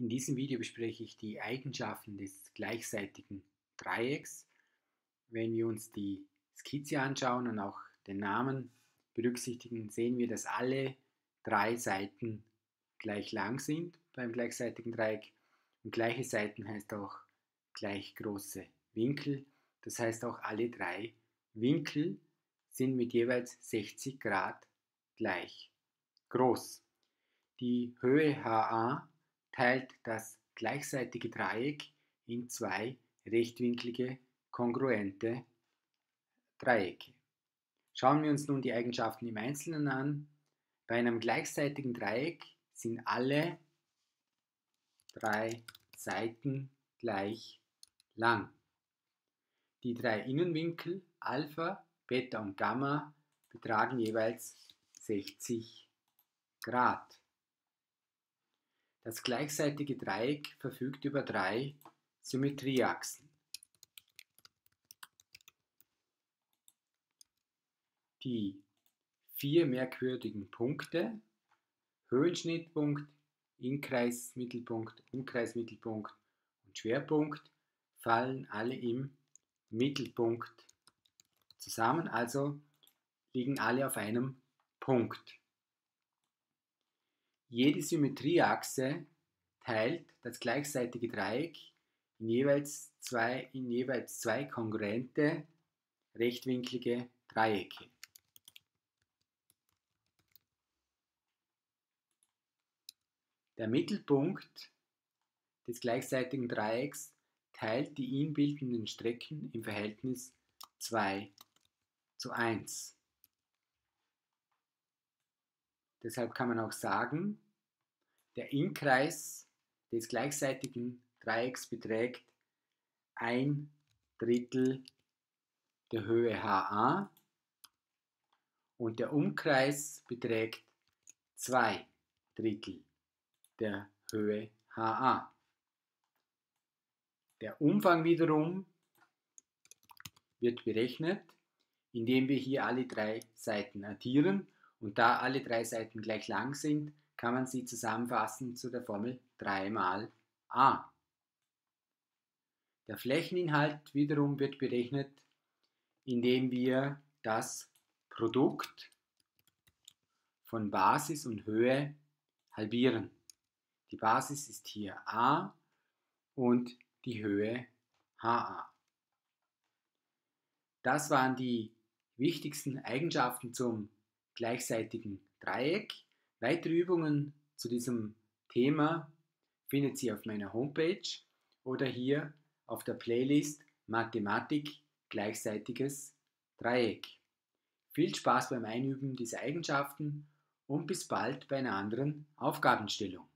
In diesem Video bespreche ich die Eigenschaften des gleichseitigen Dreiecks. Wenn wir uns die Skizze anschauen und auch den Namen berücksichtigen, sehen wir, dass alle drei Seiten gleich lang sind beim gleichseitigen Dreieck. Und gleiche Seiten heißt auch gleich große Winkel. Das heißt auch alle drei Winkel sind mit jeweils 60 Grad gleich groß. Die Höhe HA teilt das gleichseitige Dreieck in zwei rechtwinklige, kongruente Dreiecke. Schauen wir uns nun die Eigenschaften im Einzelnen an. Bei einem gleichseitigen Dreieck sind alle drei Seiten gleich lang. Die drei Innenwinkel Alpha, Beta und Gamma betragen jeweils 60 Grad. Das gleichseitige Dreieck verfügt über drei Symmetrieachsen. Die vier merkwürdigen Punkte, Höhenschnittpunkt, Inkreismittelpunkt, Umkreismittelpunkt und Schwerpunkt, fallen alle im Mittelpunkt zusammen, also liegen alle auf einem Punkt. Jede Symmetrieachse teilt das gleichseitige Dreieck in jeweils zwei, in jeweils zwei kongruente rechtwinklige Dreiecke. Der Mittelpunkt des gleichseitigen Dreiecks teilt die ihn bildenden Strecken im Verhältnis 2 zu 1. Deshalb kann man auch sagen, der Innenkreis des gleichseitigen Dreiecks beträgt ein Drittel der Höhe HA und der Umkreis beträgt zwei Drittel der Höhe HA. Der Umfang wiederum wird berechnet, indem wir hier alle drei Seiten addieren und da alle drei Seiten gleich lang sind, kann man sie zusammenfassen zu der Formel 3 mal a. Der Flächeninhalt wiederum wird berechnet, indem wir das Produkt von Basis und Höhe halbieren. Die Basis ist hier a und die Höhe ha. Das waren die wichtigsten Eigenschaften zum gleichseitigen Dreieck. Weitere Übungen zu diesem Thema findet Sie auf meiner Homepage oder hier auf der Playlist Mathematik gleichseitiges Dreieck. Viel Spaß beim Einüben dieser Eigenschaften und bis bald bei einer anderen Aufgabenstellung.